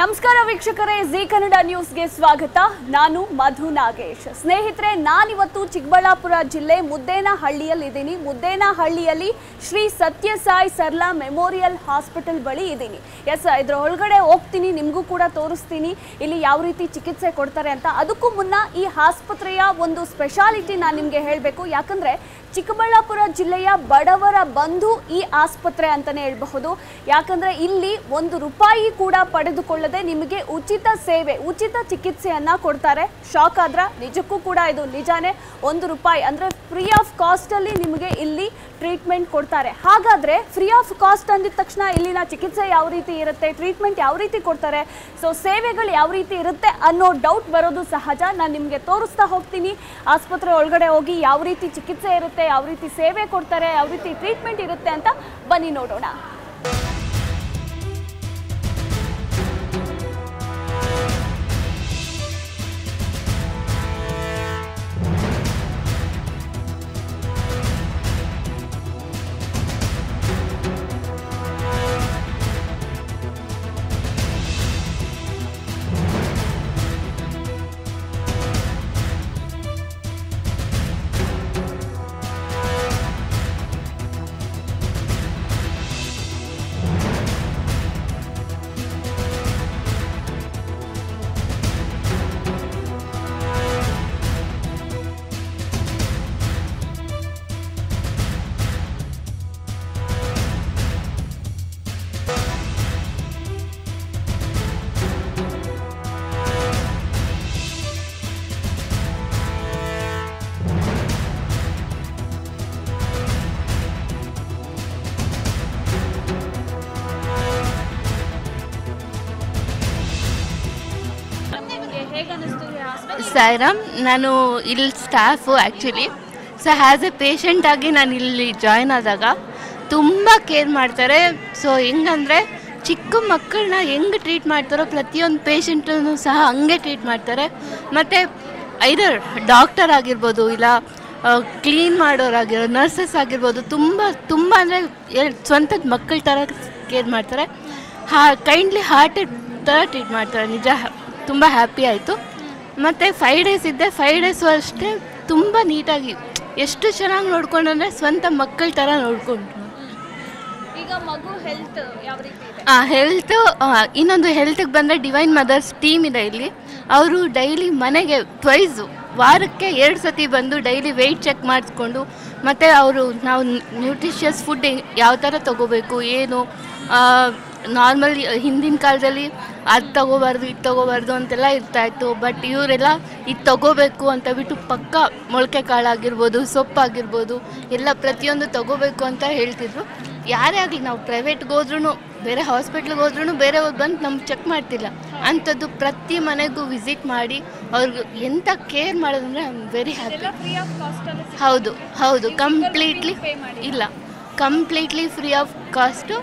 ನಮಸ್ಕಾರ ವೀಕ್ಷಕರೇ, ಜಿ ಕನ್ನಡ ನ್ಯೂಸ್ಗೆ ಸ್ವಾಗತ. ನಾನು ಮಧು ನಾಗೇಶ್. ಸ್ನೇಹಿತರೆ, ನಾನಿವತ್ತು ಚಿಕ್ಕಬಳ್ಳಾಪುರ ಜಿಲ್ಲೆ ಮುದ್ದೇನಹಳ್ಳಿಯಲ್ಲಿದ್ದೀನಿ. ಮುದ್ದೇನಹಳ್ಳಿಯಲ್ಲಿ ಶ್ರೀ ಸತ್ಯಸಾಯಿ ಸರ್ಲಾ ಮೆಮೋರಿಯಲ್ ಹಾಸ್ಪಿಟಲ್ ಬಳಿ ಇದ್ದೀನಿ. ಎಸ್, ಇದ್ರ ಒಳಗಡೆ ಹೋಗ್ತೀನಿ, ನಿಮಗೂ ಕೂಡ ತೋರಿಸ್ತೀನಿ. ಇಲ್ಲಿ ಯಾವ ರೀತಿ ಚಿಕಿತ್ಸೆ ಕೊಡ್ತಾರೆ ಅಂತ. ಅದಕ್ಕೂ ಮುನ್ನ ಈ ಆಸ್ಪತ್ರೆಯ ಒಂದು ಸ್ಪೆಷಾಲಿಟಿ ನಾನು ನಿಮಗೆ ಹೇಳಬೇಕು. ಯಾಕಂದ್ರೆ ಚಿಕ್ಕಬಳ್ಳಾಪುರ ಜಿಲ್ಲೆಯ ಬಡವರ ಬಂಧು ಈ ಆಸ್ಪತ್ರೆ ಅಂತಾನೆ ಹೇಳಬಹುದು. ಯಾಕಂದ್ರೆ ಇಲ್ಲಿ ಒಂದು ರೂಪಾಯಿ ಕೂಡ ಪಡೆದುಕೊಳ್ಳದೆ ನಿಮಗೆ ಉಚಿತ ಸೇವೆ, ಉಚಿತ ಚಿಕಿತ್ಸೆಯನ್ನ ಕೊಡ್ತಾರೆ. ಶಾಕ್ ಆದ್ರ ನಿಜಕ್ಕೂ ಕೂಡ ಇದು ನಿಜಾನೇ. ಒಂದು ರೂಪಾಯಿ ಅಂದ್ರೆ ಫ್ರೀ ಆಫ್ ಕಾಸ್ಟ್ ಅಲ್ಲಿ ನಿಮಗೆ ಇಲ್ಲಿ ಟ್ರೀಟ್ಮೆಂಟ್ ಕೊಡ್ತಾರೆ. ಹಾಗಾದರೆ ಫ್ರೀ ಆಫ್ ಕಾಸ್ಟ್ ಅಂದಿದ ತಕ್ಷಣ ಇಲ್ಲಿನ ಚಿಕಿತ್ಸೆ ಯಾವ ರೀತಿ ಇರುತ್ತೆ ಟ್ರೀಟ್ಮೆಂಟ್ ಯಾವ ರೀತಿ ಕೊಡ್ತಾರೆ ಸೊ ಸೇವೆಗಳು ಯಾವ ರೀತಿ ಇರುತ್ತೆ ಅನ್ನೋ ಡೌಟ್ ಬರೋದು ಸಹಜ. ನಾನು ನಿಮಗೆ ತೋರಿಸ್ತಾ ಹೋಗ್ತೀನಿ. ಆಸ್ಪತ್ರೆ ಒಳಗಡೆ ಹೋಗಿ ಯಾವ ರೀತಿ ಚಿಕಿತ್ಸೆ ಇರುತ್ತೆ, ಯಾವ ರೀತಿ ಸೇವೆ ಕೊಡ್ತಾರೆ, ಯಾವ ರೀತಿ ಟ್ರೀಟ್ಮೆಂಟ್ ಇರುತ್ತೆ ಅಂತ ಬನ್ನಿ ನೋಡೋಣ. ಸಾಯಿರಾಮ್ ನಾನು ಇಲ್ಲಿ staff actually so as a patient ಆಗಿ ನಾನು ಇಲ್ಲಿ ಜಾಯ್ನ್ ಆದಾಗ ತುಂಬ ಕೇರ್ ಮಾಡ್ತಾರೆ. ಸೊ ಹೆಂಗಂದರೆ ಚಿಕ್ಕ ಮಕ್ಕಳನ್ನ ಹೆಂಗೆ ಟ್ರೀಟ್ ಮಾಡ್ತಾರೋ ಪ್ರತಿಯೊಂದು ಪೇಷಂಟನ್ನು ಸಹ ಹಂಗೆ ಟ್ರೀಟ್ ಮಾಡ್ತಾರೆ. ಮತ್ತು ಐದರ್ ಡಾಕ್ಟರ್ ಆಗಿರ್ಬೋದು ಇಲ್ಲ ಕ್ಲೀನ್ ಮಾಡೋರಾಗಿರೋ ನರ್ಸಸ್ ಆಗಿರ್ಬೋದು ತುಂಬ ತುಂಬ ಅಂದರೆ ಸ್ವಂತದ ಮಕ್ಕಳ ಥರ ಕೇರ್ ಮಾಡ್ತಾರೆ. ಹಾ ಕೈಂಡ್ಲಿ ಹಾರ್ಟೆಡ್ ಥರ ಟ್ರೀಟ್ ಮಾಡ್ತಾರೆ. ನಿಜ, ತುಂಬ ಹ್ಯಾಪಿ ಆಯಿತು. ಮತ್ತು ಫೈವ್ ಡೇಸ್ ಇದ್ದೆ ಫೈವ್ ಡೇಸು ಅಷ್ಟೇ ತುಂಬ ನೀಟಾಗಿ ಎಷ್ಟು ಚೆನ್ನಾಗಿ ನೋಡ್ಕೊಂಡು ಅಂದರೆ ಸ್ವಂತ ಮಕ್ಕಳ ಥರ ನೋಡಿಕೊಂಡ್ರು. ಈಗ ಮಗು ಹೆಲ್ತ್ ಯಾವ ರೀತಿ ಹೆಲ್ತ್ ಇನ್ನೊಂದು ಹೆಲ್ತಿಗೆ ಬಂದರೆ ಡಿವೈನ್ ಮದರ್ಸ್ ಟೀಮ್ ಇದೆ ಇಲ್ಲಿ. ಅವರು ಡೈಲಿ ಮನೆಗೆ ಟ್ವೈಸು ವಾರಕ್ಕೆ ಎರಡು ಸತಿ ಬಂದು ಡೈಲಿ ವೆಯ್ಟ್ ಚೆಕ್ ಮಾಡಿಸ್ಕೊಂಡು ಮತ್ತು ಅವರು ನಾವು ನ್ಯೂಟ್ರಿಷಿಯಸ್ ಫುಡ್ ಯಾವ ಥರ ತಗೋಬೇಕು ಏನು ನಾರ್ಮಲ್ ಹಿಂದಿನ ಕಾಲದಲ್ಲಿ ಅದು ತಗೋಬಾರ್ದು ಇದು ತಗೋಬಾರ್ದು ಅಂತೆಲ್ಲ ಇರ್ತಾಯಿತ್ತು ಬಟ್ ಇವರೆಲ್ಲ ಇದು ತಗೋಬೇಕು ಅಂತ ಬಿಟ್ಟು ಪಕ್ಕ ಮೊಳಕೆ ಕಾಳಾಗಿರ್ಬೋದು ಸೊಪ್ಪಾಗಿರ್ಬೋದು ಎಲ್ಲ ಪ್ರತಿಯೊಂದು ತಗೋಬೇಕು ಅಂತ ಹೇಳ್ತಿದ್ರು. ಯಾರೇ ಆಗಲಿ ನಾವು ಪ್ರೈವೇಟ್ಗೆ ಹೋದ್ರೂ ಬೇರೆ ಹಾಸ್ಪಿಟ್ಲಿಗೆ ಹೋದ್ರೂ ಬೇರೆಯವ್ರು ಬಂದು ನಮ್ಗೆ ಚೆಕ್ ಮಾಡ್ತಿಲ್ಲ. ಅಂಥದ್ದು ಪ್ರತಿ ಮನೆಗೂ ವಿಸಿಟ್ ಮಾಡಿ ಅವ್ರಿಗೆ ಎಂಥ ಕೇರ್ ಮಾಡೋದಂದ್ರೆ ಐ ಆಮ್ ವೆರಿ ಹ್ಯಾಪಿ ಹೌದು ಹೌದು. ಕಂಪ್ಲೀಟ್ಲಿ ಇಲ್ಲ. Completely free of cost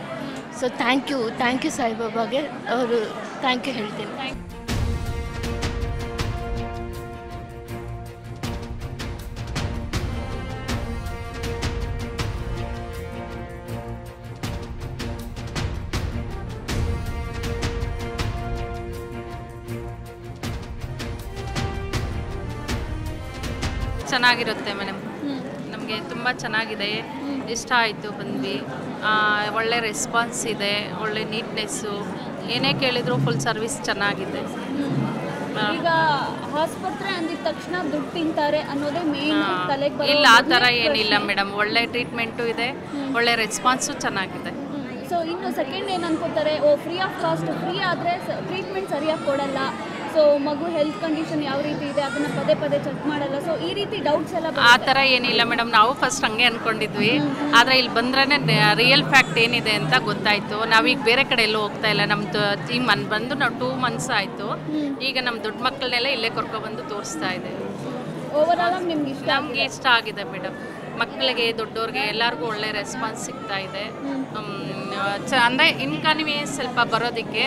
so thank you thank you ಸಾಯಿಬಾಬಾಗೆ ಅವರು ಥ್ಯಾಂಕ್ ಯು ಹೇಳ್ತೀನಿ ಚೆನ್ನಾಗಿರುತ್ತೆ ಮೇಡಮ್. ನಮಗೆ ತುಂಬ ಚೆನ್ನಾಗಿದೆ. ಇಷ್ಟ ಆಯಿತು ಬಂದ್ವಿ. ಒಳ್ಳೆ ರೆಸ್ಪಾನ್ಸ್ ಇದೆ ಒಳ್ಳೆ ನೀಟ್ನೆಸ್ಸು ಏನೇ ಕೇಳಿದ್ರು ಫುಲ್ ಸರ್ವಿಸ್ ಚೆನ್ನಾಗಿದೆ. ಈಗ ಆಸ್ಪತ್ರೆ ಅಂದಿದ ತಕ್ಷಣ ದುಡ್ಡು ತಿಂತಾರೆ ಅನ್ನೋದೇ ಮೇನ್ ತಲೆಗೆ ಇಲ್ಲ ಆ ಥರ ಏನಿಲ್ಲ. ಮೇಡಮ್ ಒಳ್ಳೆ ಟ್ರೀಟ್ಮೆಂಟು ಇದೆ ಒಳ್ಳೆ ರೆಸ್ಪಾನ್ಸು ಚೆನ್ನಾಗಿದೆ. ಸೊ ಇನ್ನು ಸೆಕೆಂಡ್ ಏನು ಅನ್ಕೋತಾರೆ oh free of cost free ಆದರೆ ಟ್ರೀಟ್ಮೆಂಟ್ ಸರಿಯಾಗಿ ಕೊಡಲ್ಲ. ಸೊ ಮಗು ಹೆಲ್ತ್ ಕಂಡೀಷನ್ ಯಾವ ರೀತಿ ಇದೆ ಅದನ್ನ ಪದೇ ಪದೇ ಚೆಕ್ ಮಾಡಲ್ಲ. ಸೊ ಈ ರೀತಿ ಡೌಟ್ಸ್ ಎಲ್ಲ ಆ ತರ ಥರ ಏನಿಲ್ಲ ಮೇಡಮ್ ನಾವು ಫಸ್ಟ್ ಹಂಗೆ ಅನ್ಕೊಂಡಿದ್ವಿ. ಆದರೆ ಇಲ್ಲಿ ಬಂದ್ರೆ ರಿಯಲ್ ಫ್ಯಾಕ್ಟ್ ಏನಿದೆ ಅಂತ ಗೊತ್ತಾಯಿತು. ನಾವೀಗ ಬೇರೆ ಕಡೆ ಎಲ್ಲೂ ಹೋಗ್ತಾ ಇಲ್ಲ. ನಮ್ಮದು ಟೀಮ್ ಮನ್ ಬಂದು ನಾವು ಟೂ ಮಂತ್ಸ್ ಆಯಿತು. ಈಗ ನಮ್ಮ ದೊಡ್ಡ ಮಕ್ಕಳನ್ನೆಲ್ಲ ಇಲ್ಲೇ ಕರ್ಕೊಬಂದು ತೋರಿಸ್ತಾ ಇದೆ. ನಮ್ಗೆ ಇಷ್ಟ ಆಗಿದೆ? ಮೇಡಮ್ ಮಕ್ಕಳಿಗೆ ದೊಡ್ಡವ್ರಿಗೆ ಎಲ್ಲರಿಗೂ ಒಳ್ಳೆ ರೆಸ್ಪಾನ್ಸ್ ಸಿಗ್ತಾ ಇದೆ. ಅಂದ್ರೆ ಇನ್ಕನ್ವೀನಿಯನ್ಸ್ ಸ್ವಲ್ಪ ಬರೋದಕ್ಕೆ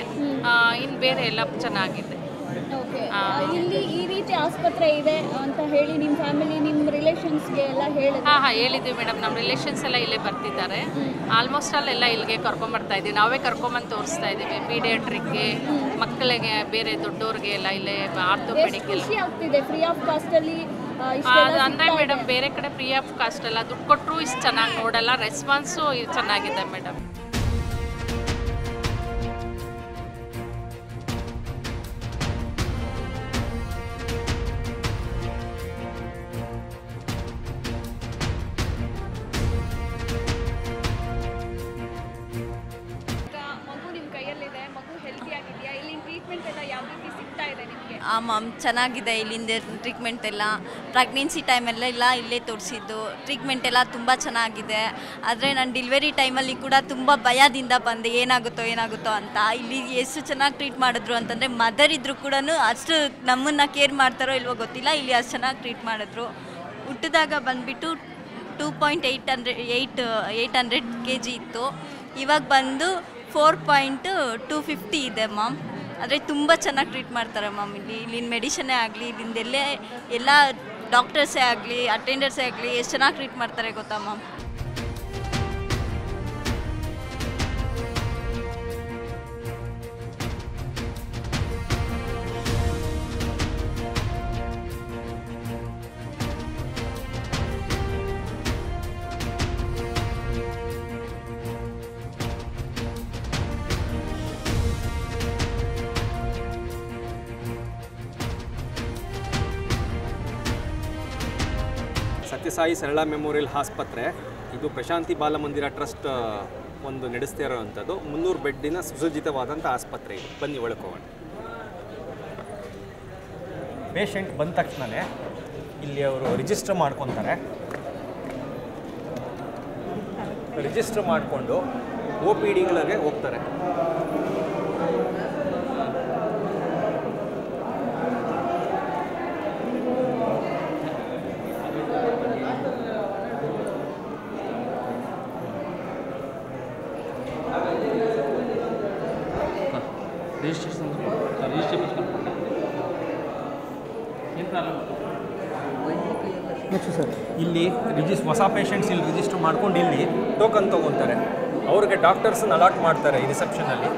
ಇನ್ನು ಬೇರೆ ಎಲ್ಲ ಚೆನ್ನಾಗಿದೆ. ಇಲ್ಲಿ ಈ ರೀತಿ ಆಸ್ಪತ್ರೆ ಇದೆ ಅಂತ ಹೇಳಿ ನಿಮ್ಮ ಫ್ಯಾಮಿಲಿ ನಿಮ್ಮ ರಿಲೇಷನ್ಸ್ಗೆ ಎಲ್ಲ ಹೇಳಿ ಹಾಂ ಹಾಂ ಹೇಳಿದ್ವಿ ಮೇಡಮ್ ನಮ್ಮ ರಿಲೇಷನ್ಸ್ ಎಲ್ಲ ಇಲ್ಲೇ ಬರ್ತಿದ್ದಾರೆ. ಆಲ್ಮೋಸ್ಟ್ ಆಲ್ ಎಲ್ಲ ಇಲ್ಲಿಗೆ ಕರ್ಕೊಂಬರ್ತಾ ಇದ್ದೀವಿ. ನಾವೇ ಕರ್ಕೊಂಬಂದು ತೋರಿಸ್ತಾ ಇದ್ದೀವಿ. ಪೀಡಿಯಾಟ್ರಿಕ್ಗೆ ಮಕ್ಕಳಿಗೆ ಬೇರೆ ದೊಡ್ಡವ್ರಿಗೆ ಎಲ್ಲ ಇಲ್ಲೇ ಆರ್ಥೋಪೆಡಿಕ್ ಖುಷಿ ಆಗ್ತಿದೆ? ಫ್ರೀ ಆಫ್ ಕಾಸ್ಟಲ್ಲಿ ಅಂದರೆ ಮೇಡಮ್ ಬೇರೆ ಕಡೆ ಫ್ರೀ ಆಫ್ ಕಾಸ್ಟ್ ಎಲ್ಲ ದುಡ್ಡು ಕೊಟ್ಟರು ಇಷ್ಟು ಚೆನ್ನಾಗಿ ನೋಡಲ್ಲ. ರೆಸ್ಪಾನ್ಸು ಚೆನ್ನಾಗಿದೆ ಮೇಡಮ್ ಆ ಮ್ಯಾಮ್ ಚೆನ್ನಾಗಿದೆ, ಇಲ್ಲಿಂದ ಟ್ರೀಟ್ಮೆಂಟ್ ಎಲ್ಲ. ಪ್ರೆಗ್ನೆನ್ಸಿ ಟೈಮಲ್ಲೆಲ್ಲ ಇಲ್ಲ, ಇಲ್ಲೇ ತೋರಿಸಿದ್ದು. ಟ್ರೀಟ್ಮೆಂಟ್ ಎಲ್ಲ ತುಂಬ ಚೆನ್ನಾಗಿದೆ. ಆದರೆ ನಾನು ಡೆಲಿವರಿ ಟೈಮಲ್ಲಿ ಕೂಡ ತುಂಬ ಭಯದಿಂದ ಬಂದೆ, ಏನಾಗುತ್ತೋ ಏನಾಗುತ್ತೋ ಅಂತ. ಇಲ್ಲಿ ಎಷ್ಟು ಚೆನ್ನಾಗಿ ಟ್ರೀಟ್ ಮಾಡಿದ್ರು ಅಂತಂದರೆ ಮದರ್ ಇದ್ದರೂ ಕೂಡ ಅಷ್ಟು ನಮ್ಮನ್ನು ಕೇರ್ ಮಾಡ್ತಾರೋ ಇಲ್ವೋ ಗೊತ್ತಿಲ್ಲ, ಇಲ್ಲಿ ಅಷ್ಟು ಚೆನ್ನಾಗಿ ಟ್ರೀಟ್ ಮಾಡಿದ್ರು. ಹುಟ್ಟಿದಾಗ ಬಂದುಬಿಟ್ಟು two point eight hundred eight eight hundred K G ಇತ್ತು. ಇವಾಗ ಬಂದು ಫೋರ್ ಪಾಯಿಂಟ್ ಟೂ ಫಿಫ್ಟಿ ಇದೆ ಮ್ಯಾಮ್ ಆದರೆ ತುಂಬ ಚೆನ್ನಾಗಿ ಟ್ರೀಟ್ ಮಾಡ್ತಾರೆ ಮ್ಯಾಮ್ ಇಲ್ಲಿ ಇಲ್ಲಿನ ಮೆಡಿಷನ್ನೇ ಆಗಲಿ ಇಲ್ಲಿಂದೆಲ್ಲೇ ಎಲ್ಲ ಡಾಕ್ಟರ್ಸೇ ಆಗಲಿ ಅಟೆಂಡರ್ಸೇ ಆಗಲಿ, ಎಷ್ಟು ಚೆನ್ನಾಗಿ ಟ್ರೀಟ್ ಮಾಡ್ತಾರೆ ಗೊತ್ತಾ ಮ್ಯಾಮ್ ಸತ್ಯಸಾಯಿ ಸರಳ ಮೆಮೋರಿಯಲ್ ಆಸ್ಪತ್ರೆ. ಇದು ಪ್ರಶಾಂತಿ ಬಾಲಮಂದಿರ ಟ್ರಸ್ಟ್ ಒಂದು ನಡೆಸ್ತಾ ಇರೋವಂಥದ್ದು. ಮುನ್ನೂರು ಬೆಡ್ಡಿನ ಸುಸಜ್ಜಿತವಾದಂಥ ಆಸ್ಪತ್ರೆ ಇದು. ಬನ್ನಿ ಒಳಕೋಣ ಪೇಷಂಟ್ ಬಂದ ತಕ್ಷಣವೇ ಇಲ್ಲಿ ಅವರು ರಿಜಿಸ್ಟರ್ ಮಾಡ್ಕೊತಾರೆ. ರಿಜಿಸ್ಟರ್ ಮಾಡಿಕೊಂಡು ಒ ಪಿ ಡಿಗಳಿಗೆ ಹೋಗ್ತಾರೆ. ರಿಜಿಸ್ ಹೊಸ ಪೇಷಂಟ್ಸ್ ಇಲ್ಲಿ ರಿಜಿಸ್ಟರ್ ಮಾಡ್ಕೊಂಡು ಇಲ್ಲಿ ಟೋಕನ್ ತೊಗೊತಾರೆ. ಅವ್ರಿಗೆ ಡಾಕ್ಟರ್ಸ್ನ ಅಲಾಟ್ ಮಾಡ್ತಾರೆ ಈ ರಿಸೆಪ್ಷನಲ್ಲಿ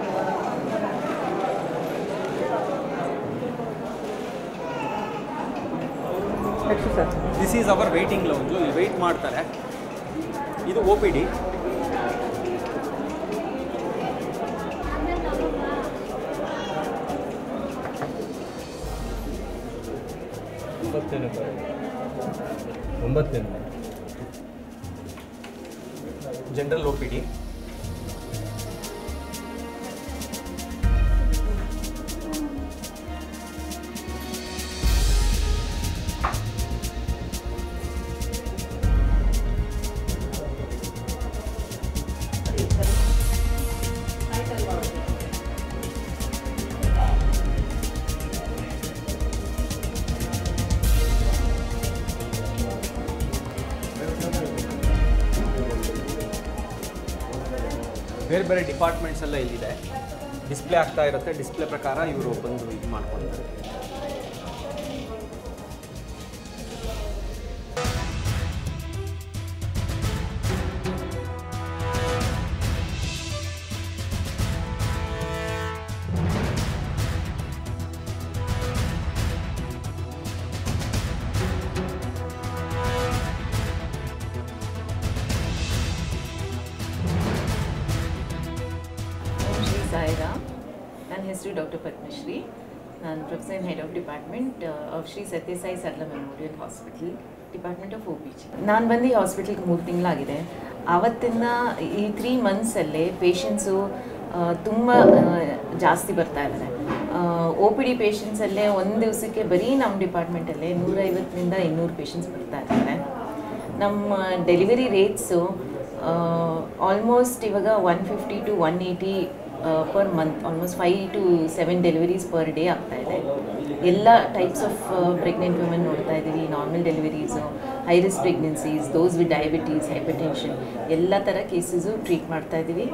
this is our waiting lounge ಇಲ್ಲಿ ವೆಯ್ಟ್ ಮಾಡ್ತಾರೆ. ಇದು ಒ ಪಿ ಡಿ ಒಂಬತ್ತೇನು ಒಂಬತ್ತನೇ ಜನರಲ್ ಒ ಬೇರೆ ಬೇರೆ ಡಿಪಾರ್ಟ್ಮೆಂಟ್ಸ್ ಎಲ್ಲ ಇಲ್ಲಿದೆ. ಡಿಸ್ಪ್ಲೇ ಆಗ್ತಾ ಇರುತ್ತೆ. ಡಿಸ್ಪ್ಲೇ ಪ್ರಕಾರ ಇವರು ಬಂದು ಇದು ಮಾಡ್ಕೊಳ್ತಾರೆ Shri Sathya Sai Sarla memorial hospital department of O B G ನಾನು ಬಂದು ಈ ಹಾಸ್ಪಿಟಲ್ಗೆ ಮೂರು ತಿಂಗಳಾಗಿದೆ. ಆವತ್ತಿನ ಈ ತ್ರೀ ಮಂತ್ಸಲ್ಲೇ ಪೇಷಂಟ್ಸು ತುಂಬ ಜಾಸ್ತಿ ಬರ್ತಾ ಇದ್ದಾರೆ ಒ ಪಿ ಡಿ ಪೇಷಂಟ್ಸಲ್ಲೇ ಒಂದು ದಿವಸಕ್ಕೆ ಬರೀ ನಮ್ಮ ಡಿಪಾರ್ಟ್ಮೆಂಟಲ್ಲೇ ನೂರೈವತ್ತರಿಂದ ಇನ್ನೂರು ಪೇಷಂಟ್ಸ್ ಬರ್ತಾ ಇರ್ತಾರೆ ನಮ್ಮ ಡೆಲಿವರಿ ರೇಟ್ಸು ಆಲ್ಮೋಸ್ಟ್ ಇವಾಗ one fifty to one eighty per month almost five to seven deliveries per day ಆಗ್ತಾ ಇದೆ. ಎಲ್ಲ ಟೈಪ್ಸ್ ಆಫ್ ಪ್ರೆಗ್ನೆಂಟ್ ವುಮೆನ್ ನೋಡ್ತಾ ಇದ್ದೀವಿ normal deliveries high risk pregnancies those with diabetes hypertension ಎಲ್ಲ ಥರ ಕೇಸಸ್ಸು ಟ್ರೀಟ್ ಮಾಡ್ತಾ ಇದ್ದೀವಿ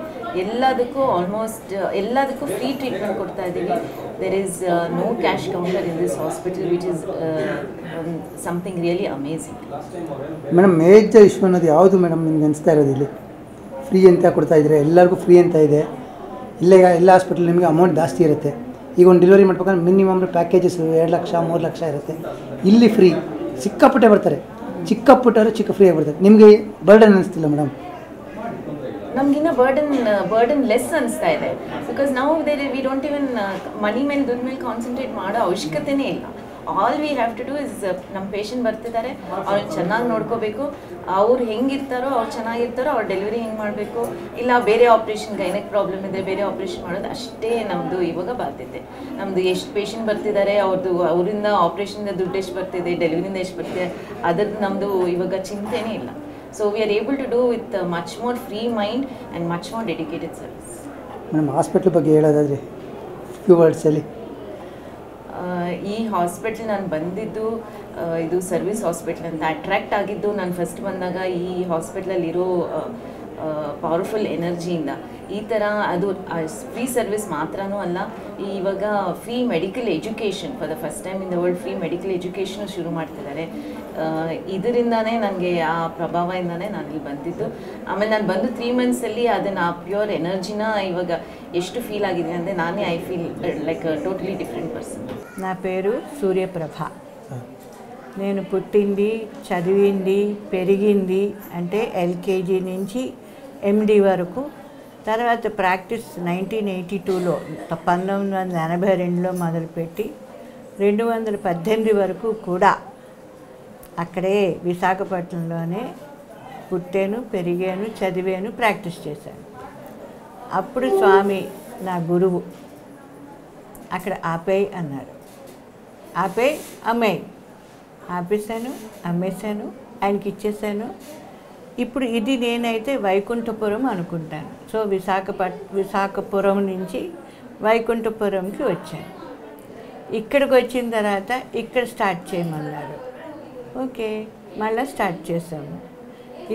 ಎಲ್ಲದಕ್ಕೂ ಆಲ್ಮೋಸ್ಟ್ ಎಲ್ಲದಕ್ಕೂ ಫ್ರೀ ಟ್ರೀಟ್ಮೆಂಟ್ ಕೊಡ್ತಾ ಇದ್ದೀವಿ there is no cash counter in this hospital which is something really amazing madam major issue ಅನ್ನೋದು ಯಾವುದು ಮೇಡಮ್ ನಿಮ್ಗೆ ಅನಿಸ್ತಾ ಇರೋದು ಇಲ್ಲಿ? ಫ್ರೀ ಅಂತ ಕೊಡ್ತಾ ಇದ್ದಾರೆ ಎಲ್ಲರಿಗೂ ಫ್ರೀ ಅಂತ ಇದೆ. ಇಲ್ಲೇ ಎಲ್ಲ ಹಾಸ್ಪಿಟಲ್ ನಿಮಗೆ ಅಮೌಂಟ್ ಜಾಸ್ತಿ ಇರುತ್ತೆ. ಈಗ ಒಂದು ಡೆಲಿವರಿ ಮಾಡ್ಬೇಕಂದ್ರೆ ಮಿನಿಮಮ್ ಪ್ಯಾಕೇಜಸ್ ಎರಡು ಲಕ್ಷ, ಮೂರು ಲಕ್ಷ ಇರುತ್ತೆ. ಇಲ್ಲಿ ಫ್ರೀ ಸಿಕ್ಕಾಪಟ್ಟೆ ಬರ್ತಾರೆ. ಚಿಕ್ಕ ಪುಟ್ಟರು ಚಿಕ್ಕ ಫ್ರೀ ಆಗಿ ಬರ್ತಾರೆ ನಿಮಗೆ ಬರ್ಡನ್ ಅನಿಸ್ತಿಲ್ಲ ಮೇಡಮ್ ನಮ್ಗಿನ್ನ ಬರ್ಡನ್ ಬರ್ಡನ್ ಲೆಸ್ ಅನಿಸ್ತಾ ಇದೆ. ಬಿಕಾಸ್ ನಾವು ವಿ ಡೋಂಟ್ ಇವನ್ ಮನಿ ಮೇಲೆ, ದುಡ್ಡು ಮೇಲೆ ಕಾನ್ಸಂಟ್ರೇಟ್ ಮಾಡೋ ಅವಶ್ಯಕತೆನೇ ಇಲ್ಲ. All we have to do is ನಮ್ಮ ಪೇಷಂಟ್ ಬರ್ತಿದ್ದಾರೆ ಅವ್ರನ್ನ ಚೆನ್ನಾಗಿ ನೋಡ್ಕೋಬೇಕು. ಅವ್ರು ಹೆಂಗಿರ್ತಾರೋ, ಅವ್ರು ಚೆನ್ನಾಗಿರ್ತಾರೋ, ಅವ್ರು ಡೆಲಿವರಿ ಹೆಂಗೆ ಮಾಡಬೇಕು. ಇಲ್ಲ, ಬೇರೆ ಆಪ್ರೇಷನ್ ಗೈನಕ್ ಪ್ರಾಬ್ಲಮ್ ಇದ್ದರೆ ಬೇರೆ ಆಪ್ರೇಷನ್ ಮಾಡೋದು, ಅಷ್ಟೇ ನಮ್ಮದು ಇವಾಗ ಬಾಧ್ಯತೆ ನಮ್ಮದು ಎಷ್ಟು ಪೇಷಂಟ್ ಬರ್ತಿದ್ದಾರೆ ಅವ್ರದ್ದು ಅವರಿಂದ ಆಪ್ರೇಷನ್ದ ದುಡ್ಡು ಎಷ್ಟು ಬರ್ತಿದೆ ಡೆಲಿವರಿಂದ ಎಷ್ಟು ಬರ್ತಿದೆ ಅದ್ರದ್ದು ನಮ್ಮದು ಇವಾಗ ಚಿಂತೆನೇ ಇಲ್ಲ. So we are able to do with much more free mind and much more dedicated service madam hospital ಬಗ್ಗೆ ಹೇಳೋದಾದರೆ ಫ್ಯೂ ವರ್ಡ್ಸಲ್ಲಿ ಈ ಹಾಸ್ಪಿಟ್ಲ್ ನಾನು ಬಂದಿದ್ದು ಇದು ಸರ್ವಿಸ್ ಹಾಸ್ಪಿಟ್ಲ್ ಅಂತ ಅಟ್ರ್ಯಾಕ್ಟ್ ಆಗಿದ್ದು ನಾನು ಫಸ್ಟ್ ಬಂದಾಗ ಈ ಹಾಸ್ಪಿಟ್ಲಲ್ಲಿರೋ ಪವರ್ಫುಲ್ ಎನರ್ಜಿಯಿಂದ ಈ ಥರ ಅದು ಫ್ರೀ ಸರ್ವಿಸ್ ಮಾತ್ರನೂ ಅಲ್ಲ ಈ ಇವಾಗ free medical education for the first time in the world free medical education ಶುರು ಮಾಡ್ತಿದ್ದಾರೆ ಆ, ಇದರಿಂದಾನೇ ನನಗೆ ಆ ಪ್ರಭಾವದಿಂದಾನೇ ನಾನು ಇಲ್ಲಿ ಬಂದಿದ್ದು ಆಮೇಲೆ ನಾನು ಬಂದು ತ್ರೀ ಮಂತ್ಸಲ್ಲಿ ಅದನ್ನು ಆ ಪ್ಯೂರ್ ಎನರ್ಜಿನ ಇವಾಗ ಎಷ್ಟು ಫೀಲ್ ಆಗಿದೆ ಅಂದರೆ ನಾನೇ I feel like totally different person నా పేరు సూర్యప్రభ నేను పుట్టింది చదివింది పెరిగింది అంటే ఎల్కేజీ నుంచి ఎండి వరకు తర్వాత ప్రాక్టీస్ నైన్టీన్ ఎయిటీ టూలో పంతొమ్మిది వందల ఎనభై రెండులో మొదలుపెట్టి రెండు వందల పద్దెనిమిది వరకు కూడా అక్కడే విశాఖపట్నంలోనే పుట్టాను పెరిగాను చదివాను ప్రాక్టీస్ చేశాను. అప్పుడు స్వామి నా గురువు. అక్కడ ఆపేయ్ అన్నారు ఆపేయ్ అమ్మేయ్ ఆపేశాను అమ్మేశాను ఆయనకి ఇచ్చేసాను ఇప్పుడు ఇది నేనైతే వైకుంఠపురం అనుకుంటాను. సో విశాఖపట్ విశాఖపురం నుంచి వైకుంఠపురంకి వచ్చాను. ఇక్కడికి వచ్చిన తర్వాత ఇక్కడ స్టార్ట్ చేయమన్నారు. ఓకే మళ్ళీ స్టార్ట్ చేసాము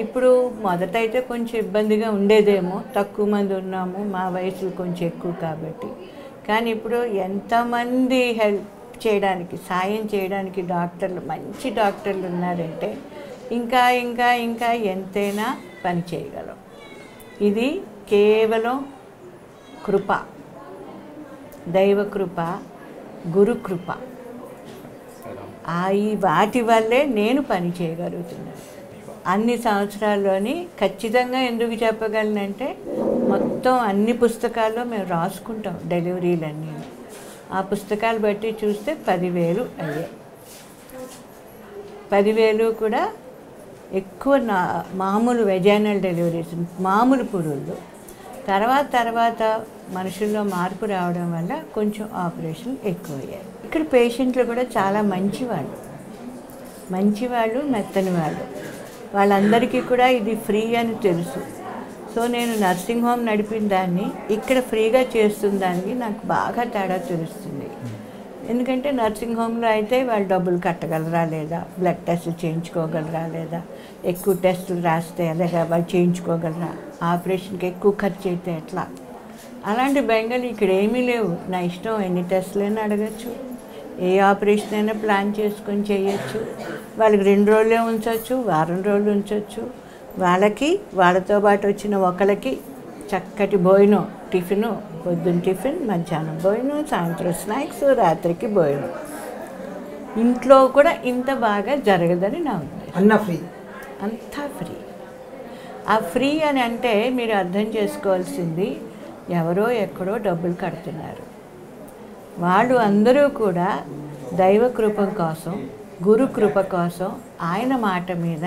ఇప్పుడు మొదట అయితే కొంచెం ఇబ్బందిగా ఉండేదేమో తక్కువ మంది ఉన్నాము మా వయసు కొంచెం ఎక్కువ కాబట్టి. కానీ ఇప్పుడు ఎంతమంది హెల్ప్ చేయడానికి సాయం చేయడానికి డాక్టర్లు మంచి డాక్టర్లు ఉన్నారంటే ఇంకా ఇంకా ఇంకా ఎంతైనా పని చేయగలం. ఇది కేవలం కృప. దైవకృప గురుకృప ఆ ఈ వాటి వల్లే నేను పని చేయగలుగుతున్నాను. అన్ని సంవత్సరాల్లోని ఖచ్చితంగా ఎందుకు చెప్పగలనంటే మొత్తం అన్ని పుస్తకాల్లో మేము రాసుకుంటాం డెలివరీలన్నీ. ఆ పుస్తకాలు బట్టి చూస్తే పదివేలు అయ్యాయి. పదివేలు కూడా ఎక్కువ నా మామూలు వెజైనల్ డెలివరీస్ మామూలు పురుళ్ళు తర్వాత తర్వాత మనుషుల్లో మార్పు రావడం వల్ల కొంచెం ఆపరేషన్ ఎక్కువ అయ్యాయి ఇక్కడ పేషెంట్లు కూడా చాలా మంచివాళ్ళు. మంచివాళ్ళు మెత్తని వాళ్ళు. వాళ్ళందరికీ కూడా ఇది ఫ్రీ అని తెలుసు. సో నేను నర్సింగ్ హోమ్ నడిపిన దాన్ని ఇక్కడ ఫ్రీగా చేస్తున్న దానికి నాకు బాగా తేడా తెలుస్తుంది. ఎందుకంటే నర్సింగ్ హోమ్లో అయితే వాళ్ళు డబ్బులు కట్టగలరా లేదా? బ్లడ్ టెస్ట్ చేయించుకోగలరా లేదా? ఎక్కువ టెస్టులు రాస్తే అలాగే వాళ్ళు చేయించుకోగలరా? ఆపరేషన్కి ఎక్కువ ఖర్చు అయితే ఎట్లా? అలాంటి బెంగలు ఇక్కడ ఏమీ లేవు. నా ఇష్టం ఎన్ని టెస్టులైనా అడగచ్చు. ఏ ఆపరేషన్ అయినా ప్లాన్ చేసుకొని చేయొచ్చు. వాళ్ళకి రెండు రోజులే ఉంచవచ్చు వారం రోజులు ఉంచవచ్చు వాళ్ళకి వాళ్ళతో పాటు వచ్చిన ఒకళ్ళకి చక్కటి భోజనం టిఫిను పొద్దున్న టిఫిన్ మధ్యాహ్నం భోజనం సాయంత్రం స్నాక్స్ రాత్రికి భోజనం. ఇంట్లో కూడా ఇంత బాగా జరగదని నా ఉద్దేశం. అన్న ఫ్రీ. అంతా ఫ్రీ. ఆ ఫ్రీ అని అంటే మీరు అర్థం చేసుకోవాల్సింది ఎవరో ఎక్కడో డబ్బులు కడుతున్నారు. వాళ్ళు అందరూ కూడా దైవ కృప కోసం గురు కృప కోసం ఆయన మాట మీద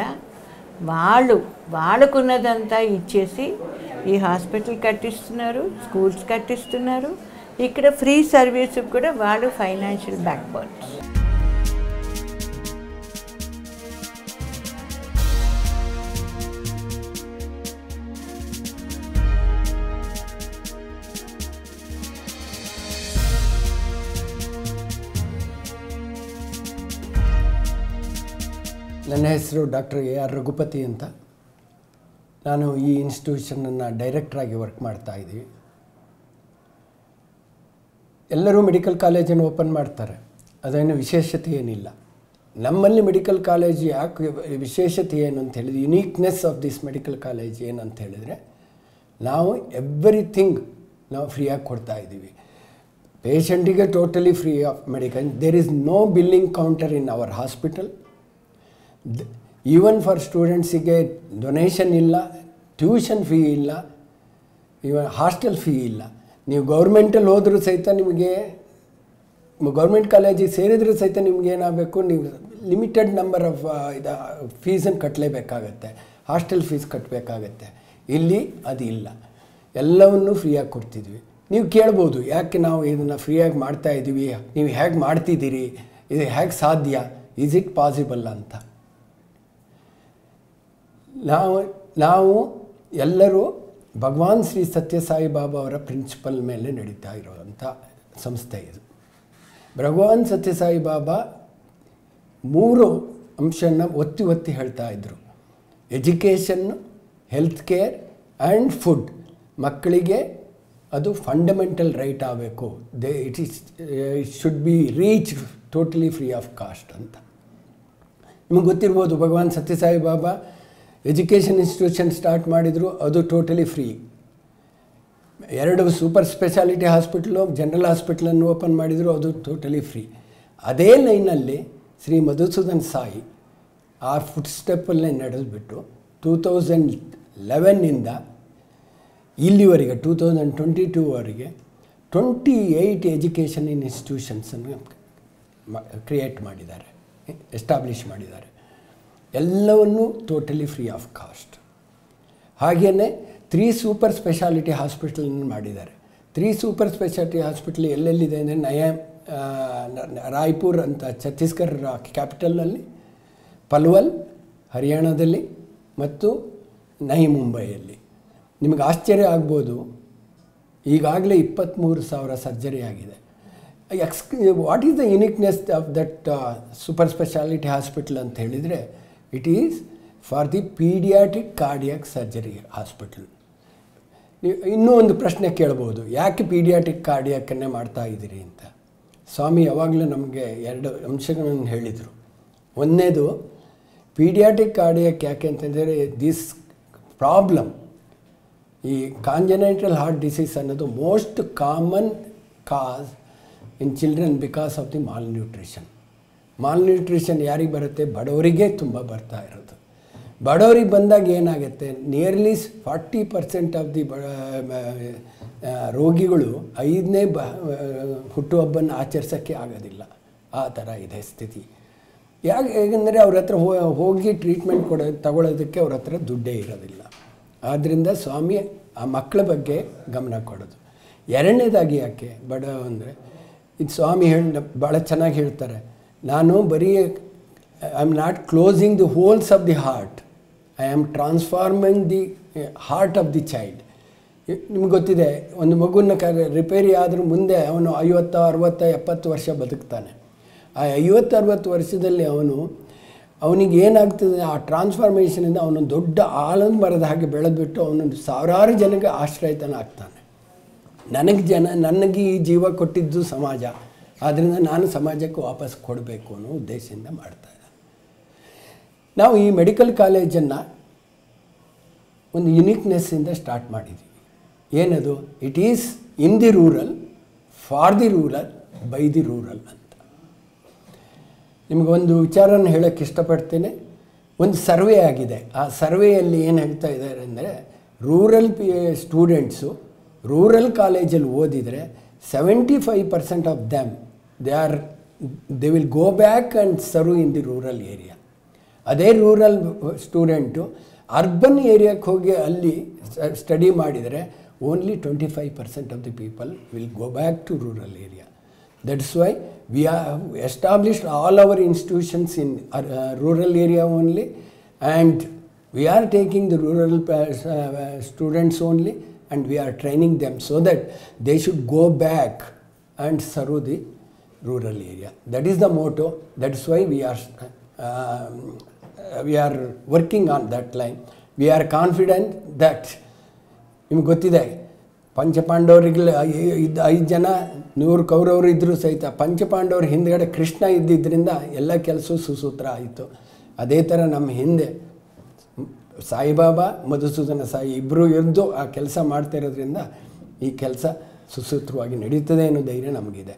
వాళ్ళు వాళ్ళకున్నదంతా ఇచ్చేసి ఈ హాస్పిటల్ కట్టిస్తున్నారు స్కూల్స్ కట్టిస్తున్నారు. ఇక్కడ ఫ్రీ సర్వీస్ కూడా వాళ్ళు ఫైనాన్షియల్ బ్యాక్ ಹೆಸರು ಡಾಕ್ಟರ್ ಎ ಆರ್ ರಘುಪತಿ ಅಂತ. ನಾನು ಈ ಇನ್ಸ್ಟಿಟ್ಯೂಷನನ್ನು ಡೈರೆಕ್ಟ್ರಾಗಿ ವರ್ಕ್ ಮಾಡ್ತಾ ಇದ್ದೀವಿ. ಎಲ್ಲರೂ ಮೆಡಿಕಲ್ ಕಾಲೇಜನ್ನು ಓಪನ್ ಮಾಡ್ತಾರೆ. ಅದೇನು ವಿಶೇಷತೆ ಏನಿಲ್ಲ. ನಮ್ಮಲ್ಲಿ ಮೆಡಿಕಲ್ ಕಾಲೇಜ್ ಯಾಕೆ ವಿಶೇಷತೆ ಏನು ಅಂತ ಹೇಳಿದ್ರೆ uniqueness of this medical college ಏನು ಅಂತ ಹೇಳಿದರೆ, ನಾವು ಎವ್ರಿಥಿಂಗ್ ನಾವು ಫ್ರೀಯಾಗಿ ಕೊಡ್ತಾ ಇದ್ದೀವಿ. ಪೇಷಂಟಿಗೆ totally free of medical there is no billing counter in our hospital even for ಸ್ಟೂಡೆಂಟ್ಸಿಗೆ donation ಇಲ್ಲ ಟ್ಯೂಷನ್ ಫೀ ಇಲ್ಲ ಈವನ್ ಹಾಸ್ಟೆಲ್ ಫೀ ಇಲ್ಲ. ನೀವು ಗೌರ್ಮೆಂಟಲ್ಲಿ ಹೋದರೂ ಸಹಿತ ನಿಮಗೆ ಗೌರ್ಮೆಂಟ್ ಕಾಲೇಜಿಗೆ ಸೇರಿದರೂ ಸಹಿತ ನಿಮ್ಗೆ ಏನಾಗಬೇಕು, ನೀವು ಲಿಮಿಟೆಡ್ ನಂಬರ್ ಆಫ್ ಇದು ಫೀಸನ್ನು ಕಟ್ಟಲೇಬೇಕಾಗತ್ತೆ ಹಾಸ್ಟೆಲ್ ಫೀಸ್ ಕಟ್ಟಬೇಕಾಗತ್ತೆ ಇಲ್ಲಿ ಅದು ಇಲ್ಲ ಎಲ್ಲವನ್ನೂ ಫ್ರೀಯಾಗಿ ಕೊಡ್ತಿದ್ವಿ. ನೀವು ಕೇಳ್ಬೋದು, ಯಾಕೆ ನಾವು ಇದನ್ನು ಫ್ರೀಯಾಗಿ ಮಾಡ್ತಾ ಇದ್ದೀವಿ ನೀವು ಹೇಗೆ ಮಾಡ್ತಿದ್ದೀರಿ? ಇದು ಹೇಗೆ ಸಾಧ್ಯ? ಈಸ್ ಇಟ್ ಪಾಸಿಬಲ್ ಅಂತ. ನಾವು ನಾವು ಎಲ್ಲರೂ ಭಗವಾನ್ ಶ್ರೀ ಸತ್ಯಸಾಯಿ ಬಾಬಾ ಅವರ ಪ್ರಿನ್ಸಿಪಲ್ ಮೇಲೆ ನಡೀತಾ ಇರೋವಂಥ ಸಂಸ್ಥೆ ಇದು. ಭಗವಾನ್ ಸತ್ಯಸಾಯಿ ಬಾಬಾ ಮೂರು ಅಂಶನ ಒತ್ತಿ ಒತ್ತಿ ಹೇಳ್ತಾ ಇದ್ದರು education health care and food ಮಕ್ಕಳಿಗೆ ಅದು ಫಂಡಮೆಂಟಲ್ ರೈಟ್ ಆಗಬೇಕು. They it is it should be reach totally free of cost ಅಂತ. ನಿಮಗೆ ಗೊತ್ತಿರ್ಬೋದು Bhagawan Sathya Sai Baba education institution start ಮಾಡಿದರು, ಅದು ಟೋಟಲಿ ಫ್ರೀ. ಎರಡು ಸೂಪರ್ ಸ್ಪೆಷಾಲಿಟಿ ಹಾಸ್ಪಿಟ್ಲು, ಜನರಲ್ ಹಾಸ್ಪಿಟ್ಲನ್ನು ಓಪನ್ ಮಾಡಿದರು, ಅದು ಟೋಟಲಿ ಫ್ರೀ. ಅದೇ ಲೈನಲ್ಲಿ ಶ್ರೀ ಮಧುಸೂದನ್ ಸಾಯಿ ಆ ಫುಟ್ ಸ್ಟೆಪ್ಪಲ್ಲೇ ನಡೆದ್ಬಿಟ್ಟು ಟೂ ತೌಸಂಡ್ ಲೆವೆನ್ನಿಂದ ಇಲ್ಲಿವರೆಗೆ, ಟೂ ತೌಸಂಡ್ ಟ್ವೆಂಟಿ ಟೂವರೆಗೆ ಟ್ವೆಂಟಿ ಏಯ್ಟ್ ಎಜುಕೇಷನ್ ಇನ್ ಇನ್ಸ್ಟಿಟ್ಯೂಷನ್ಸನ್ನು ಕ್ರಿಯೇಟ್ ಮಾಡಿದ್ದಾರೆ, ಎಸ್ಟಾಬ್ಲಿಷ್ ಮಾಡಿದ್ದಾರೆ. ಎಲ್ಲವನ್ನೂ ಟೋಟಲಿ ಫ್ರೀ ಆಫ್ ಕಾಸ್ಟ್ ಹಾಗೆಯೇ ತ್ರೀ ಸೂಪರ್ ಸ್ಪೆಷಾಲಿಟಿ ಹಾಸ್ಪಿಟಲನ್ನು ಮಾಡಿದ್ದಾರೆ. ತ್ರೀ ಸೂಪರ್ ಸ್ಪೆಷಾಲಿಟಿ ಹಾಸ್ಪಿಟಲ್ ಎಲ್ಲೆಲ್ಲಿದೆ ಅಂದರೆ ನಯಾ ರಾಯ್ಪುರ್ ಅಂತ ಛತ್ತೀಸ್ಗಢ ಕ್ಯಾಪಿಟಲ್ನಲ್ಲಿ ಪಲ್ವಲ್, ಹರಿಯಾಣದಲ್ಲಿ ಮತ್ತು ನೈ ಮುಂಬೈಯಲ್ಲಿ. ನಿಮಗೆ ಆಶ್ಚರ್ಯ ಆಗ್ಬೋದು, ಈಗಾಗಲೇ ಇಪ್ಪತ್ತ್ಮೂರು ಸಾವಿರ ಸರ್ಜರಿ ಆಗಿದೆ. X what is the uniqueness of that super speciality hospital ಅಂತ ಹೇಳಿದರೆ is for the paediatric cardiac surgery hospital ನೀವು ಇನ್ನೂ ಒಂದು ಪ್ರಶ್ನೆ ಕೇಳ್ಬೋದು. ಯಾಕೆ ಪೀಡಿಯಾಟಿಕ್ ಕಾರ್ಡಿಯಾಕನ್ನೇ ಮಾಡ್ತಾ ಇದ್ದೀರಿ ಅಂತ? ಸ್ವಾಮಿ, ಯಾವಾಗಲೂ ನಮಗೆ ಎರಡು ಅಂಶಗಳನ್ನು ಹೇಳಿದರು. ಒಂದನೇದು ಪೀಡಿಯಾಟಿಕ್ ಕಾರ್ಡಿಯಾಕ್ ಯಾಕೆ ಅಂತಂದರೆ ದಿಸ್ ಪ್ರಾಬ್ಲಮ್ ಈ ಕಾಂಜನೈಟಲ್ ಹಾರ್ಟ್ ಡಿಸೀಸ್ ಅನ್ನೋದು most common cause in children because of the malnutrition malnutrition ಯಾರಿಗೆ ಬರುತ್ತೆ? ಬಡವರಿಗೆ ತುಂಬ ಬರ್ತಾ ಇರೋದು. ಬಡವರಿಗೆ ಬಂದಾಗ ಏನಾಗುತ್ತೆ? Nearly forty percent of the ಬ ರೋಗಿಗಳು ಐದನೇ ಬ ಹುಟ್ಟುಹಬ್ಬನ ಆಚರಿಸೋಕ್ಕೆ ಆಗೋದಿಲ್ಲ. ಆ ಥರ ಇದೆ ಸ್ಥಿತಿ. ಯಾಕೆ, ಹೇಗೆಂದರೆ ಅವ್ರ ಹತ್ರ ಹೋಗಿ ಟ್ರೀಟ್ಮೆಂಟ್ ಕೊಡೋ, ತಗೊಳ್ಳೋದಕ್ಕೆ ಅವ್ರ ಹತ್ರ ದುಡ್ಡೇ ಇರೋದಿಲ್ಲ. ಆದ್ದರಿಂದ ಸ್ವಾಮಿ ಆ ಮಕ್ಕಳ ಬಗ್ಗೆ ಗಮನ ಕೊಡೋದು. ಎರಡನೇದಾಗಿ ಯಾಕೆ? ಬಡ ಅಂದರೆ, ಇದು ಸ್ವಾಮಿ ಹೇಳ ಭಾಳ ಚೆನ್ನಾಗಿ ಹೇಳ್ತಾರೆ. ನಾನು ಬರೀ I am not closing the holes of the heart I am transforming the heart of the child ನಿಮ್ಗೆ ಗೊತ್ತಿದೆ, ಒಂದು ಮಗುನ ಕ ರಿಪೇರಿ ಆದರೂ ಮುಂದೆ ಅವನು ಐವತ್ತು, ಅರವತ್ತ, ಎಪ್ಪತ್ತು ವರ್ಷ ಬದುಕ್ತಾನೆ. ಆ ಐವತ್ತು, ಅರವತ್ತು ವರ್ಷದಲ್ಲಿ ಅವನು, ಅವನಿಗೆ ಏನಾಗ್ತದೆ, ಆ ಟ್ರಾನ್ಸ್ಫಾರ್ಮೇಷನಿಂದ ಅವನು ದೊಡ್ಡ ಆಲದ ಮರದ ಹಾಗೆ ಬೆಳೆದ್ಬಿಟ್ಟು ಅವನು ಸಾವಿರಾರು ಜನಕ್ಕೆ ಆಶ್ರಯತನ ಆಗ್ತಾನೆ. ನನಗೆ ಜನ, ನನಗೆ ಈ ಜೀವ ಕೊಟ್ಟಿದ್ದು ಸಮಾಜ. ಆದ್ದರಿಂದ ನಾನು ಸಮಾಜಕ್ಕೆ ವಾಪಸ್ ಕೊಡಬೇಕು ಅನ್ನೋ ಉದ್ದೇಶದಿಂದ ಮಾಡ್ತಾ ಇದ್ದೆ ನಾವು ಈ ಮೆಡಿಕಲ್ ಕಾಲೇಜನ್ನು ಒಂದು ಯುನಿಕ್ನೆಸ್ಸಿಂದ ಸ್ಟಾರ್ಟ್ ಮಾಡಿದ್ದೀವಿ ಏನದು? It is in the rural for the rural by the rural ಅಂತ. ನಿಮಗೊಂದು ವಿಚಾರನ ಹೇಳೋಕ್ಕೆ ಇಷ್ಟಪಡ್ತೇನೆ. ಒಂದು ಸರ್ವೆ ಆಗಿದೆ. ಆ ಸರ್ವೆಯಲ್ಲಿ ಏನು ಹೇಳ್ತಾ ಇದ್ದಾರೆ ಅಂದರೆ ರೂರಲ್ ಪಿ ಸ್ಟೂಡೆಂಟ್ಸು ರೂರಲ್ ಕಾಲೇಜಲ್ಲಿ ಓದಿದರೆ seventy five percent of them they are they will go back and serve in the rural area ಅದೇ ರೂರಲ್ ಸ್ಟೂಡೆಂಟು ಅರ್ಬನ್ ಏರಿಯಾಕ್ಕೆ ಹೋಗಿ ಅಲ್ಲಿ ಸ್ಟಡಿ ಮಾಡಿದರೆ only twenty five percent of the people will go back to rural area we have established all our institutions in uh, rural area only and we are taking the rural uh, students only and we are training them so that they should go back and serve the rural area. That is the motto. That's why we are, uh, we are working on that line. We are confident that ನಿಮ್ಗೆ ಗೊತ್ತಿದೆ ಪಂಚಪಾಂಡವರಿಗೆ ಇದ್ದ ಐದು ಜನ ನೂರು ಕೌರವರು ಇದ್ದರೂ ಸಹಿತ ಪಂಚಪಾಂಡವ್ರ ಹಿಂದ್ಗಡೆ ಕೃಷ್ಣ ಇದ್ದಿದ್ದರಿಂದ ಎಲ್ಲ ಕೆಲಸ ಸುಸೂತ್ರ ಆಯಿತು ಅದೇ ಥರ ನಮ್ಮ ಹಿಂದೆ ಸಾಯಿಬಾಬಾ ಮಧುಸೂದನ ಸಾಯಿ ಇಬ್ಬರು ಇದ್ದು ಆ ಕೆಲಸ ಮಾಡ್ತಾ ಇರೋದ್ರಿಂದ ಈ ಕೆಲಸ ಸುಸೂತ್ರವಾಗಿ ನಡೀತದೆ ಅನ್ನೋ ಧೈರ್ಯ ನಮಗಿದೆ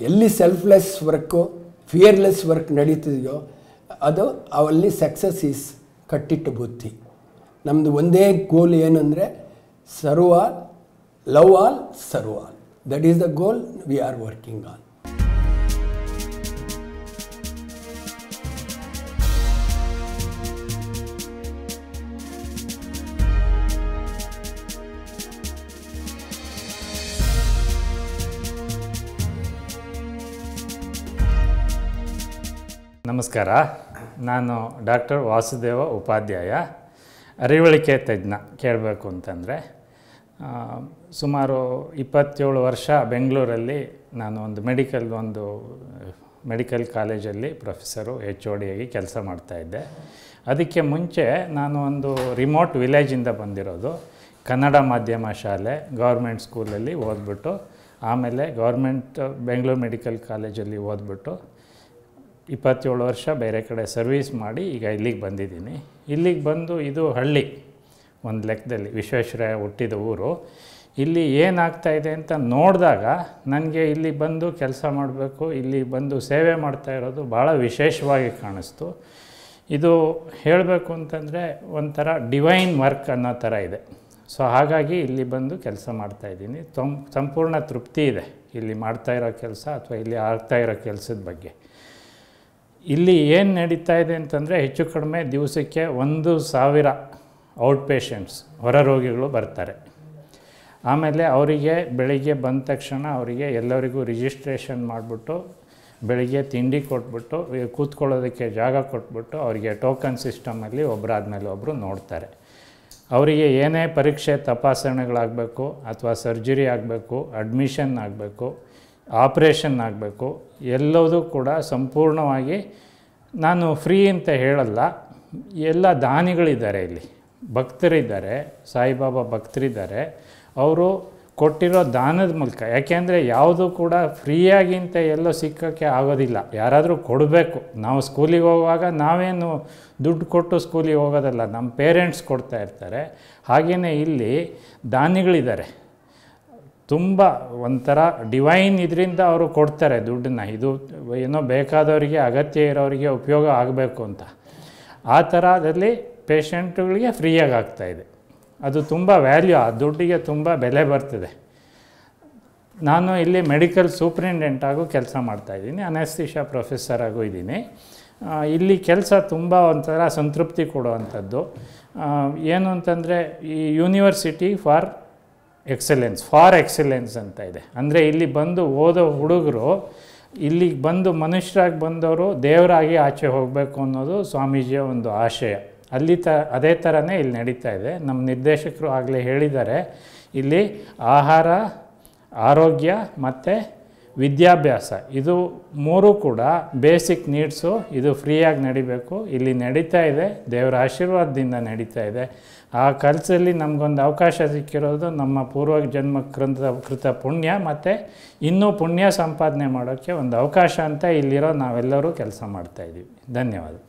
ಎಲ್ಲಿ ಸೆಲ್ಫ್ಲೆಸ್ ವರ್ಕು ಫಿಯರ್ಲೆಸ್ ವರ್ಕ್ ನಡೀತಿದೆಯೋ ಅದು ಅಲ್ಲಿ ಸಕ್ಸಸ್ ಈಸ್ ಕಟ್ಟಿಟ್ಟು ಬುದ್ಧಿ. ನಮ್ಮದು ಒಂದೇ ಗೋಲ್ ಏನಂದರೆ serve all love all serve all. That is the goal we are working on ನಮಸ್ಕಾರ. ನಾನು ಡಾಕ್ಟರ್ ವಾಸುದೇವ ಉಪಾಧ್ಯಾಯ, ಅರಿವಳಿಕೆ ತಜ್ಞ ಕೇಳಬೇಕು ಅಂತಂದರೆ ಸುಮಾರು ಇಪ್ಪತ್ತೇಳು ವರ್ಷ ಬೆಂಗಳೂರಲ್ಲಿ ನಾನು ಒಂದು ಮೆಡಿಕಲ್ ಒಂದು ಮೆಡಿಕಲ್ ಕಾಲೇಜಲ್ಲಿ ಪ್ರೊಫೆಸರು ಎಚ್ ಒ ಡಿಯಾಗಿ ಕೆಲಸ ಮಾಡ್ತಾಯಿದ್ದೆ ಅದಕ್ಕೆ ಮುಂಚೆ ನಾನು ಒಂದು ರಿಮೋಟ್ ವಿಲೇಜಿಂದ ಬಂದಿರೋದು. ಕನ್ನಡ ಮಾಧ್ಯಮ ಶಾಲೆ, ಗೌರ್ಮೆಂಟ್ ಸ್ಕೂಲಲ್ಲಿ ಓದ್ಬಿಟ್ಟು, ಆಮೇಲೆ ಗೌರ್ಮೆಂಟ್, ಬೆಂಗಳೂರು ಮೆಡಿಕಲ್ ಕಾಲೇಜಲ್ಲಿ ಓದ್ಬಿಟ್ಟು ಇಪ್ಪತ್ತೇಳು ವರ್ಷ ಬೇರೆ ಕಡೆ ಸರ್ವೀಸ್ ಮಾಡಿ ಈಗ ಇಲ್ಲಿಗೆ ಬಂದಿದ್ದೀನಿ. ಇಲ್ಲಿಗೆ ಬಂದು ಇದು ಹಳ್ಳಿ, ಒಂದು ಲೆಕ್ಕದಲ್ಲಿ ವಿಶ್ವೇಶ್ವರಯ್ಯ ಹುಟ್ಟಿದ ಊರು. ಇಲ್ಲಿ ಏನಾಗ್ತಾ ಇದೆ ಅಂತ ನೋಡಿದಾಗ ನನಗೆ ಇಲ್ಲಿ ಬಂದು ಕೆಲಸ ಮಾಡಬೇಕು, ಇಲ್ಲಿ ಬಂದು ಸೇವೆ ಮಾಡ್ತಾ ಇರೋದು ಭಾಳ ವಿಶೇಷವಾಗಿ ಕಾಣಿಸ್ತು. ಇದು ಹೇಳಬೇಕು ಅಂತಂದರೆ ಒಂಥರ ಡಿವೈನ್ ವರ್ಕ್ ಅನ್ನೋ ಥರ ಇದೆ. ಸೊ ಹಾಗಾಗಿ ಇಲ್ಲಿ ಬಂದು ಕೆಲಸ ಮಾಡ್ತಾಯಿದ್ದೀನಿ ತೊಂ, ಸಂಪೂರ್ಣ ತೃಪ್ತಿ ಇದೆ ಇಲ್ಲಿ ಮಾಡ್ತಾ ಇರೋ ಕೆಲಸ ಅಥವಾ ಇಲ್ಲಿ ಆಗ್ತಾ ಇರೋ ಕೆಲಸದ ಬಗ್ಗೆ. ಇಲ್ಲಿ ಏನು ನಡೀತಾ ಇದೆ ಅಂತಂದರೆ ಹೆಚ್ಚು ಕಡಿಮೆ ದಿವಸಕ್ಕೆ ಒಂದು ಸಾವಿರ ಔಟ್ ಪೇಷಂಟ್ಸ್, ಹೊರ ರೋಗಿಗಳು ಬರ್ತಾರೆ. ಆಮೇಲೆ ಅವರಿಗೆ ಬೆಳಿಗ್ಗೆ ಬಂದ ತಕ್ಷಣ ಅವರಿಗೆ ಎಲ್ಲರಿಗೂ ರಿಜಿಸ್ಟ್ರೇಷನ್ ಮಾಡಿಬಿಟ್ಟು, ಬೆಳಿಗ್ಗೆ ತಿಂಡಿ ಕೊಟ್ಬಿಟ್ಟು ಕೂತ್ಕೊಳ್ಳೋದಕ್ಕೆ ಜಾಗ ಕೊಟ್ಬಿಟ್ಟು ಅವರಿಗೆ ಟೋಕನ್ ಸಿಸ್ಟಮಲ್ಲಿ ಒಬ್ಬರಾದ್ಮೇಲೆ ಒಬ್ಬರು ನೋಡ್ತಾರೆ. ಅವರಿಗೆ ಏನೇ ಪರೀಕ್ಷೆ ತಪಾಸಣೆಗಳಾಗಬೇಕು ಅಥವಾ ಸರ್ಜರಿ ಆಗಬೇಕು, ಅಡ್ಮಿಷನ್ ಆಗಬೇಕು ಆಪ್ರೇಷನ್ ಆಗಬೇಕು, ಎಲ್ಲದೂ ಕೂಡ ಸಂಪೂರ್ಣವಾಗಿ ನಾನು ಫ್ರೀ ಅಂತ ಹೇಳಲ್ಲ. ಎಲ್ಲ ದಾನಿಗಳಿದ್ದಾರೆ ಇಲ್ಲಿ. ಭಕ್ತರಿದ್ದಾರೆ, ಸಾಯಿಬಾಬಾ ಭಕ್ತರಿದ್ದಾರೆ. ಅವರು ಕೊಟ್ಟಿರೋ ದಾನದ ಮೂಲಕ ಯಾಕೆಂದರೆ ಯಾವುದು ಕೂಡ ಫ್ರೀಯಾಗಿ ಅಂತ ಎಲ್ಲೋ ಸಿಕ್ಕೋಕ್ಕೆ ಆಗೋದಿಲ್ಲ. ಯಾರಾದರೂ ಕೊಡಬೇಕು. ನಾವು ಸ್ಕೂಲಿಗೆ ಹೋಗುವಾಗ ನಾವೇನು ದುಡ್ಡು ಕೊಟ್ಟು ಸ್ಕೂಲಿಗೆ ಹೋಗೋದಲ್ಲ, ನಮ್ಮ ಪೇರೆಂಟ್ಸ್ ಕೊಡ್ತಾ ಇರ್ತಾರೆ. ಹಾಗೆಯೇ ಇಲ್ಲಿ ದಾನಿಗಳಿದ್ದಾರೆ. ತುಂಬ ಒಂಥರ ಡಿವೈನ್ ಇದರಿಂದ ಅವರು ಕೊಡ್ತಾರೆ ದುಡ್ಡನ್ನ. ಇದು ಏನೋ ಬೇಕಾದವರಿಗೆ, ಅಗತ್ಯ ಇರೋರಿಗೆ ಉಪಯೋಗ ಆಗಬೇಕು ಅಂತ. ಆ ಥರದಲ್ಲಿ ಪೇಷಂಟ್ಗಳಿಗೆ ಫ್ರೀಯಾಗಿ ಆಗ್ತಾಯಿದೆ ಅದು ತುಂಬ ವ್ಯಾಲ್ಯೂ ಆ ದುಡ್ಡಿಗೆ ತುಂಬ ಬೆಲೆ ಬರ್ತದೆ. ನಾನು ಇಲ್ಲಿ ಮೆಡಿಕಲ್ ಸೂಪ್ರಿಂಟೆಂಟಾಗೂ ಕೆಲಸ ಮಾಡ್ತಾಯಿದ್ದೀನಿ ಅನಸ್ತಿಷಾ ಪ್ರೊಫೆಸರ್ ಆಗು ಇದ್ದೀನಿ. ಇಲ್ಲಿ ಕೆಲಸ ತುಂಬ ಒಂಥರ ಸಂತೃಪ್ತಿ ಕೊಡುವಂಥದ್ದು. ಏನು ಅಂತಂದರೆ ಈ university for excellence for excellence ಅಂತ ಇದೆ. ಅಂದರೆ ಇಲ್ಲಿ ಬಂದು ಓದೋ ಹುಡುಗರು ಇಲ್ಲಿಗೆ ಬಂದು ಮನುಷ್ಯರಾಗಿ ಬಂದವರು ದೇವರಾಗಿ ಆಚೆ ಹೋಗಬೇಕು ಅನ್ನೋದು ಸ್ವಾಮೀಜಿಯ ಒಂದು ಆಶಯ. ಅಲ್ಲಿ ತ, ಅದೇ ಥರನೇ ಇಲ್ಲಿ ನಡೀತಾ ಇದೆ. ನಮ್ಮ ನಿರ್ದೇಶಕರು ಆಗಲೇ ಹೇಳಿದ್ದಾರೆ, ಇಲ್ಲಿ ಆಹಾರ, ಆರೋಗ್ಯ ಮತ್ತು ವಿದ್ಯಾಭ್ಯಾಸ, ಇದು ಮೂರು ಕೂಡ ಬೇಸಿಕ್ ನೀಡ್ಸು ಇದು ಫ್ರೀಯಾಗಿ ನಡಿಬೇಕು. ಇಲ್ಲಿ ನಡೀತಾ ಇದೆ, ದೇವರ ಆಶೀರ್ವಾದದಿಂದ ನಡೀತಾ ಇದೆ. ಆ ಕಲಸಲ್ಲಿ ನಮಗೊಂದು ಅವಕಾಶ ಸಿಕ್ಕಿರೋದು ನಮ್ಮ ಪೂರ್ವ ಜನ್ಮ ಕೃತ ಕೃತ ಪುಣ್ಯ ಮತ್ತು ಇನ್ನೂ ಪುಣ್ಯ ಸಂಪಾದನೆ ಮಾಡೋಕ್ಕೆ ಒಂದು ಅವಕಾಶ ಅಂತ ಇಲ್ಲಿರೋ ನಾವೆಲ್ಲರೂ ಕೆಲಸ ಮಾಡ್ತಾಯಿದ್ದೀವಿ ಧನ್ಯವಾದ.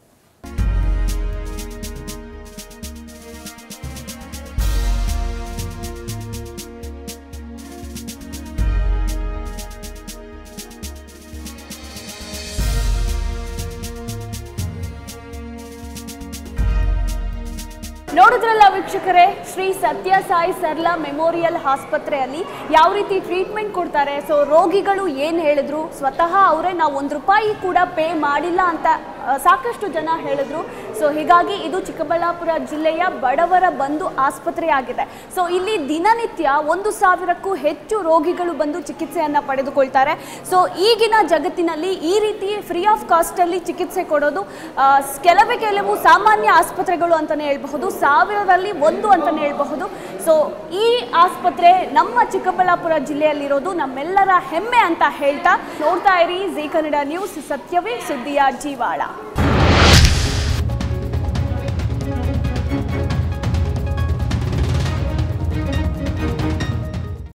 ಸತ್ಯ ಸಾಯಿ ಸರ್ಲಾ ಮೆಮೋರಿಯಲ್ ಆಸ್ಪತ್ರೆಯಲ್ಲಿ ಯಾವ ರೀತಿ ಟ್ರೀಟ್ಮೆಂಟ್ ಕೊಡ್ತಾರೆ? ಸೊ ರೋಗಿಗಳು ಏನು ಹೇಳಿದ್ರು? ಸ್ವತಃ ಅವರೇ ನಾವು ಒಂದು ರೂಪಾಯಿ ಕೂಡ ಪೇ ಮಾಡಿಲ್ಲ ಅಂತ ಸಾಕಷ್ಟು ಜನ ಹೇಳಿದ್ರು. ಸೊ ಹೀಗಾಗಿ ಇದು ಚಿಕ್ಕಬಳ್ಳಾಪುರ ಜಿಲ್ಲೆಯ ಬಡವರ ಬಂದು ಆಸ್ಪತ್ರೆಯಾಗಿದೆ. ಸೊ ಇಲ್ಲಿ ದಿನನಿತ್ಯ ಒಂದು ಸಾವಿರಕ್ಕೂ ಹೆಚ್ಚು ರೋಗಿಗಳು ಬಂದು ಚಿಕಿತ್ಸೆಯನ್ನು ಪಡೆದುಕೊಳ್ತಾರೆ. ಸೊ ಈಗಿನ ಜಗತ್ತಿನಲ್ಲಿ ಈ ರೀತಿ ಫ್ರೀ ಆಫ್ ಕಾಸ್ಟಲ್ಲಿ ಚಿಕಿತ್ಸೆ ಕೊಡೋದು ಕೆಲವೇ ಕೆಲವು ಸಾಮಾನ್ಯ ಆಸ್ಪತ್ರೆಗಳು ಅಂತಲೇ ಹೇಳ್ಬಹುದು. ಸಾವಿರದಲ್ಲಿ ಒಂದು ಅಂತಲೇ ಹೇಳಬಹುದು. ಸೊ ಈ ಆಸ್ಪತ್ರೆ ನಮ್ಮ ಚಿಕ್ಕಬಳ್ಳಾಪುರ ಜಿಲ್ಲೆಯಲ್ಲಿರೋದು ನಮ್ಮೆಲ್ಲರ ಹೆಮ್ಮೆ ಅಂತ ಹೇಳ್ತಾ ನೋಡ್ತಾ ಇರಿ. ಜೀ ಕನ್ನಡ ನ್ಯೂಸ್ ಸತ್ಯವೇ ಸುದ್ದಿಯ ಜೀವಾಳ.